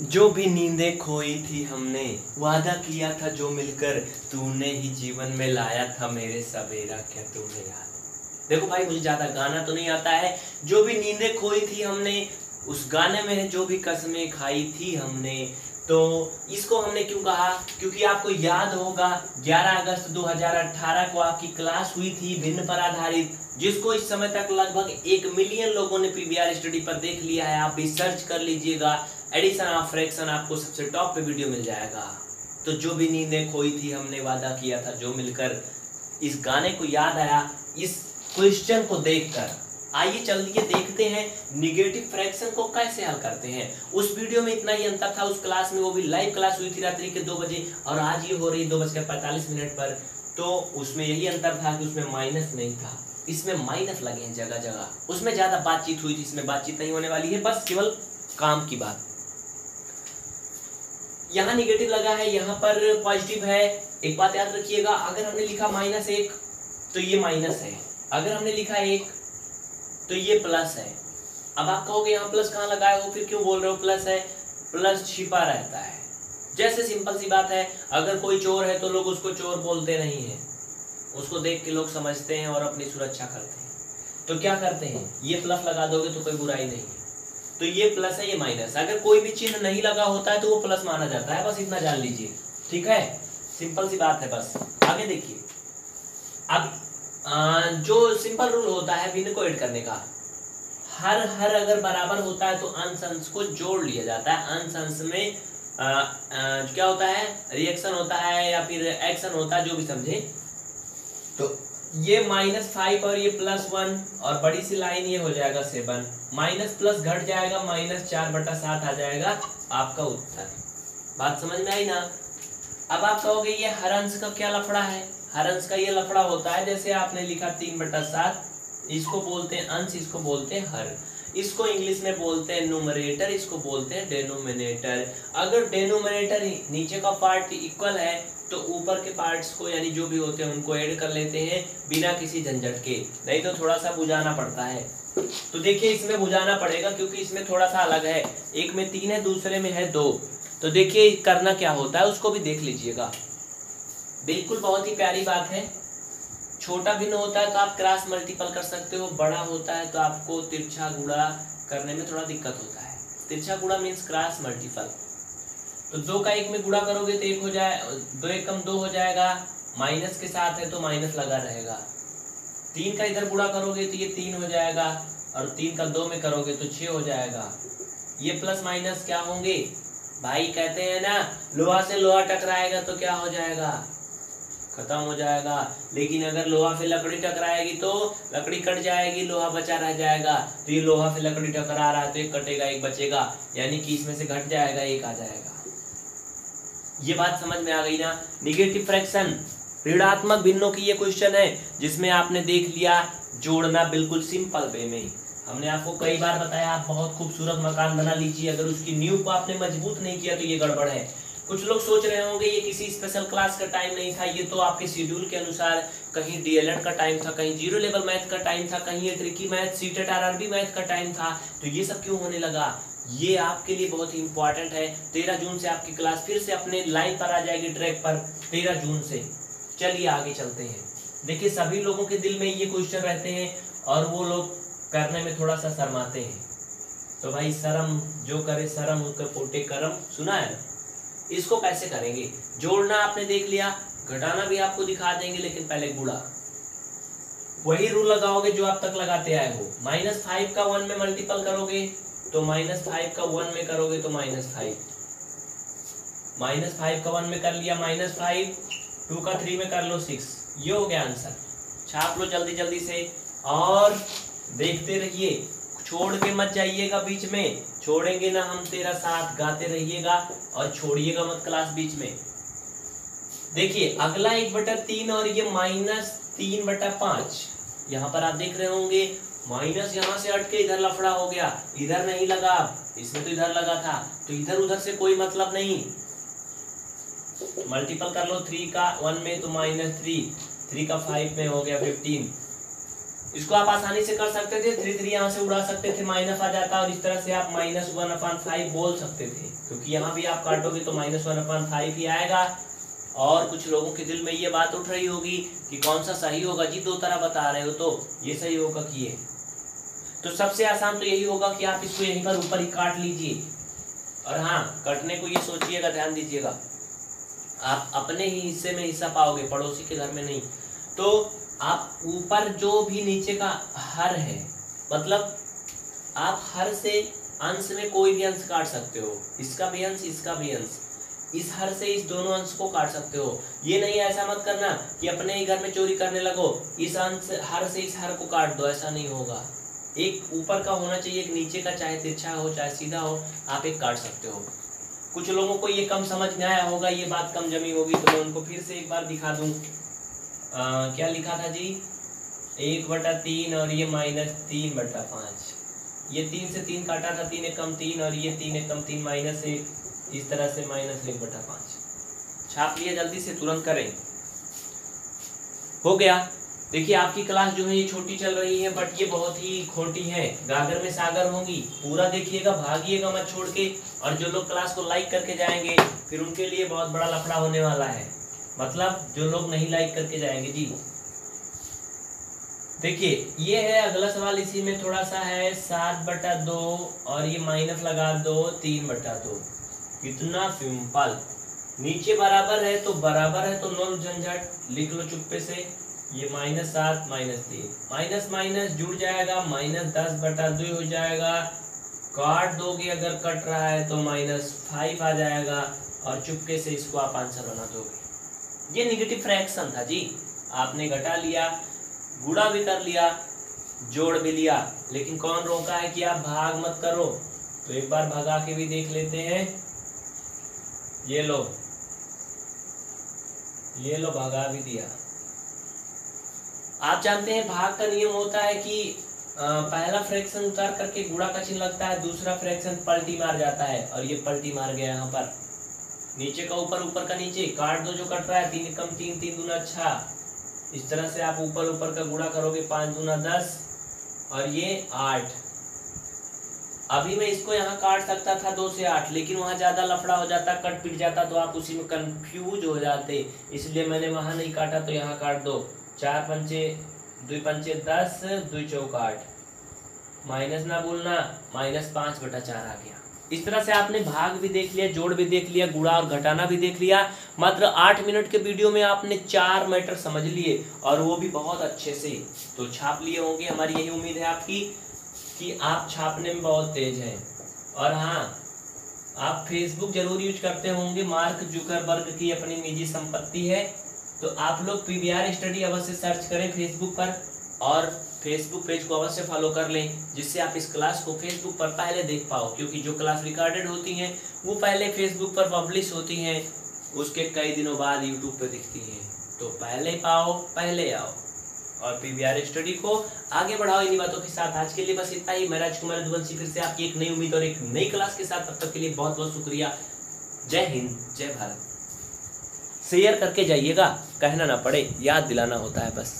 जो भी नींदें खोई थी हमने, वादा किया था जो मिलकर तूने ही जीवन में लाया था मेरे सवेरा, क्या तुम्हें याद? देखो भाई, मुझे ज़्यादा गाना तो नहीं आता है। जो भी नींदें खोई थी हमने, उस गाने में जो भी कसमें खाई थी हमने तो इसको हमने क्यों कहा? क्योंकि आपको याद होगा 11 अगस्त 2018 को आपकी क्लास हुई थी भिन्न पर आधारित, जिसको इस समय तक लगभग एक मिलियन लोगों ने पीवीआर स्टडी पर देख लिया है। आप भी सर्च कर लीजिएगा। एडिशन ऑफ़ फ्रैक्शन आपको सबसे टॉप पे वीडियो मिल जाएगा। तो जो भी नींदें खोई थी, हमने वादा किया था, जो मिलकर इस गाने को याद आया, इस क्वेश्चन को देखकर। आइए चलिए देखते हैं निगेटिव फ्रैक्शन को कैसे हल करते हैं। उस वीडियो में इतना ही अंतर था, उस क्लास में वो भी लाइव क्लास हुई थी रात्रि के दो बजे, और आज ये हो रही दो बजकर पैंतालीस मिनट पर। तो उसमें यही अंतर था कि उसमें माइनस नहीं था। इसमें माइनस लगे हैं जगह जगह उसमें ज़्यादा बातचीत हुई थी, इसमें बातचीत नहीं होने वाली है, बस केवल काम की बात। यहाँ निगेटिव लगा है, यहाँ पर पॉजिटिव है। एक बात याद रखिएगा, अगर हमने लिखा माइनस एक तो ये माइनस है। अगर हमने लिखा एक तो ये प्लस है। अब आप कहोगे यहाँ प्लस कहाँ लगाए हो फिर क्यों बोल रहे हो प्लस है? प्लस छिपा रहता है। जैसे सिंपल सी बात है, अगर कोई चोर है तो लोग उसको चोर बोलते नहीं है। उसको देख के लोग समझते हैं और अपनी सुरक्षा करते हैं। तो क्या करते हैं? ये प्लस लगा दोगे तो कोई बुराई नहीं है। तो ये प्लस है ये माइनस अगर कोई भी चिन्ह नहीं लगा होता है तो वो प्लस माना जाता है. बस इतना जान लीजिए. ठीक है? सिंपल सी बात है बस. आगे देखिए. अब जो सिंपल रूल होता है भिन्न को ऐड करने का. हर हर अगर बराबर होता है तो अंश अंश को जोड़ लिया जाता है. अंश अंश में आ, आ, क्या होता है? रिएक्शन होता है या फिर एक्शन होता है जो भी समझे. तो ये माइनस फाइव और ये प्लस वन, और बड़ी सी लाइन ये हो जाएगा सेवन। माइनस प्लस घट जाएगा, माइनस चार बटा सात आ जाएगा आपका उत्तर। बात समझ में आई ना? अब आप कहोगे ये हर अंश का क्या लफड़ा है? हर अंश का ये लफड़ा होता है, जैसे आपने लिखा तीन बटा सात, इसको बोलते हैं अंश, इसको बोलते हैं हर। इसको इंग्लिश में बोलते हैं नोमरेटर इसको बोलते हैं डेनोमिनेटर अगर डेनोमिनेटर नीचे का पार्ट इक्वल है तो ऊपर के पार्ट्स को यानी जो भी होते हैं उनको ऐड कर लेते हैं बिना किसी झंझट के। नहीं तो थोड़ा सा बुझाना पड़ता है। तो देखिए इसमें बुझाना पड़ेगा क्योंकि इसमें थोड़ा सा अलग है। एक में तीन है, दूसरे में है दो। तो देखिए करना क्या होता है, उसको भी देख लीजिएगा। बिल्कुल बहुत ही प्यारी बात है। छोटा भिन्न होता है तो आप क्रॉस मल्टीपल कर सकते हो, बड़ा होता है तो आपको तिरछा गुड़ा करने में थोड़ा दिक्कत होता है। तिरछा गुड़ा मीन्स क्रॉस मल्टीपल तो दो का एक में गुड़ा करोगे तो एक हो जाए, दो एक कम दो हो जाएगा, माइनस के साथ है तो माइनस लगा रहेगा। तीन का इधर गुड़ा करोगे तो ये तीन हो जाएगा, और तीन का दो में करोगे तो छह हो जाएगा। ये प्लस माइनस क्या होंगे? भाई कहते हैं ना, लोहा से लोहा टकराएगा तो क्या हो जाएगा? खत्म हो जाएगा। लेकिन अगर लोहा से लकड़ी टकराएगी तो लकड़ी कट जाएगी, लोहा बचा रह जाएगा। तो ये लोहा से लकड़ी टकरा रहा है तो एक कटेगा, एक बचेगा। यानी कि इसमें से घट जाएगा, एक आ जाएगा। ये बात समझ में आ गई ना? निगेटिव फ्रैक्शन ऋणात्मक भिन्नों की ये क्वेश्चन है, जिसमें आपने देख लिया, जोड़ना बिल्कुल सिंपल वे में हमने आपको कई बार बताया, आप बहुत खूबसूरत मकान बना लीजिए, अगर उसकी नींव को आपने मज़बूत नहीं किया तो ये गड़बड़ है। कुछ लोग सोच रहे होंगे, ये किसी स्पेशल क्लास का टाइम नहीं था, ये तो आपके शेड्यूल के अनुसार कहीं डीएलएड का टाइम था, कहीं ज़ीरो लेवल मैथ का टाइम था, कहीं ये tricky math CTET RRB math का टाइम था तो ये सब क्यों होने लगा? ये आपके लिए बहुत ही इंपॉर्टेंट है। तेरह जून से आपकी क्लास फिर से अपने लाइन पर आ जाएगी ट्रैक पर, तेरह जून से। चलिए आगे चलते हैं। देखिए, सभी लोगों के दिल में ये क्वेश्चन रहते हैं और वो लोग करने में थोड़ा सा शर्माते हैं। तो भाई, शर्म जो करे, शर्म उसके पोटे कर्म। सुना है? इसको कैसे करेंगे? जोड़ना आपने देख लिया, घटाना भी आपको दिखा देंगे, लेकिन पहले गुड़ा वही रूल लगाओगे जो आप तक लगाते आए हो। माइनस फाइव का वन में मल्टीपल करोगे। तो माइनस फाइव का वन में करोगे तो माइनस फाइव माइनस फाइव का वन में कर लिया माइनस फाइव टू का थ्री में कर लो सिक्स ये हो गया आंसर छाप लो जल्दी जल्दी से. और देखते रहिए, छोड़ के मत जाइएगा बीच में. छोड़ेंगे ना हम तेरा साथ, गाते रहिएगा और छोड़िएगा मत क्लास बीच में. देखिए, अगला एक बटा तीन और ये माइनस तीन बटा पाँच. यहाँ पर आप देख रहे होंगे माइनस यहाँ से हट के इधर लफड़ा हो गया, इधर नहीं लगा, इसमें तो इधर लगा था तो इधर उधर से कोई मतलब नहीं। मल्टीपल कर लो थ्री का वन में तो माइनस थ्री थ्री का फाइव में हो गया फिफ्टीन इसको आप आसानी से कर सकते थे थ्री थ्री यहाँ से उड़ा सकते थे माइनस आ जाता, और इस तरह से आप माइनस वन अपान फाइव बोल सकते थे, क्योंकि यहाँ भी आप काटोगे तो माइनस वन अपान फाइव ही आएगा। और कुछ लोगों के दिल में ये बात उठ रही होगी कि कौन सा सही होगा। जी, दो तरह बता रहे हो तो ये सही होगा कि ये। तो सबसे आसान तो यही होगा कि आप इसको यहीं पर ऊपर ही काट लीजिए। और हाँ कटने को ये सोचिएगा, ध्यान दीजिएगा। आप अपने ही हिस्से में हिस्सा पाओगे, पड़ोसी के घर में नहीं। तो आप ऊपर जो भी नीचे का हर है मतलब आप हर से अंश में कोई भी अंश काट सकते हो। इसका भी अंश, इसका भी अंश। इस हर से इस दोनों अंश को काट सकते हो। ये नहीं, ऐसा मत करना कि अपने ही घर में चोरी करने लगो। इस अंश हर से इस हर को काट दो, ऐसा नहीं होगा। एक ऊपर का होना चाहिए, एक नीचे का, चाहे तिरछा हो, चाहे सीधा हो, आप एक काट सकते हो। कुछ लोगों को ये कम समझ में आया होगा, ये बात कम जमी होगी तो मैं उनको फिर से एक बार दिखा दूँ। क्या लिखा था जी? एक बटा तीन और ये माइनस तीन बटा पाँच। ये तीन से तीन काटा था, तीन एक कम तीन, और ये तीन एक कम तीन माइनस एक, इस तरह से माइनस एक बटा पाँच। छाप लिया जल्दी से, तुरंत करें। हो गया। देखिए, आपकी क्लास जो है, ये छोटी चल रही है बट ये बहुत ही खोटी है। गागर में सागर होंगी, पूरा देखिएगा, भागिएगा मत छोड़ के, और जो लोग क्लास को लाइक करके जाएँगे, फिर उनके लिए बहुत बड़ा लफड़ा होने वाला है। मतलब जो लोग नहीं लाइक करके जाएँगे, जी। देखिए, ये है, अगला सवाल इसी में थोड़ा सा है, सात बटा दो, और ये माइनस लगा दो, तीन बटा दो। कितना सिंपल नीचे बराबर है तो बराबर है तो नो झंझट, लिख लो चुप्पे से। ये माइनस सात, माइनस तीन। माइनस माइनस जुड़ जाएगा, माइनस दस बटा दो हो जाएगा। काट दोगे, अगर कट रहा है तो माइनस फाइव आ जाएगा, और चुपके से इसको आप आंसर बना दोगे। ये निगेटिव फ्रैक्शन था जी। आपने घटा लिया गुड़ा भी कर लिया, जोड़ भी लिया। लेकिन कौन रोका है कि आप भाग मत करो? तो एक बार भगा के भी देख लेते हैं। ये लो। ये लो, भगा भी दिया। आप जानते हैं, भाग का नियम होता है कि पहला फ्रैक्शन उतार करके गुड़ा का चिन्ह लगता है, दूसरा फ्रैक्शन पलटी मार जाता है, और ये पलटी मार गया यहाँ पर। नीचे का ऊपर ऊपर का नीचे काट दो जो कट रहा है, तीन कम तीन तीन दूना अच्छा इस तरह से आप ऊपर ऊपर का गुड़ा करोगे, पाँच दूना दस, और ये आठ। अभी मैं इसको यहाँ काट सकता था दो से आठ, लेकिन वहाँ ज़्यादा लफड़ा हो जाता, कट पिट जाता तो आप उसी में कंफ्यूज हो जाते। इसलिए मैंने वहाँ नहीं काटा तो यहाँ काट दो। चार पंचे, दुई पंचे दस, दुई चौक आठ। माइनस ना बोलना, माइनस पाँच बटा चार आ गया। इस तरह से आपने भाग भी देख लिया, जोड़ भी देख लिया गुड़ा और घटाना भी देख लिया। मात्र आठ मिनट के वीडियो में आपने चार मैटर समझ लिए और वो भी बहुत अच्छे से। तो छाप लिए होंगे, हमारी यही उम्मीद है आपकी कि आप छापने में बहुत तेज हैं। और हाँ आप फेसबुक ज़रूर यूज़ करते होंगे। मार्क जुकरबर्ग की अपनी निजी संपत्ति है। तो आप लोग पी स्टडी अवश्य सर्च करें फेसबुक पर और फेसबुक पेज को अवश्य फॉलो कर लें, जिससे आप इस क्लास को फेसबुक पर पहले देख पाओ, क्योंकि जो क्लास रिकॉर्डेड होती हैं, वो पहले फेसबुक पर पब्लिश होती हैं, उसके कई दिनों बाद यूट्यूब पर दिखती हैं। तो पहले पाओ, पहले आओ। और पी स्टडी को आगे बढ़ाओ, इन्हीं बातों के साथ आज के लिए बस इतना ही। मैं राजकुमार दुवंशी फिर से आपकी एक नई उम्मीद और एक नई क्लास के साथ, तब तक के लिए बहुत बहुत शुक्रिया। जय हिंद, जय भारत। शेयर करके जाइएगा कहना ना पड़े याद दिलाना होता है बस।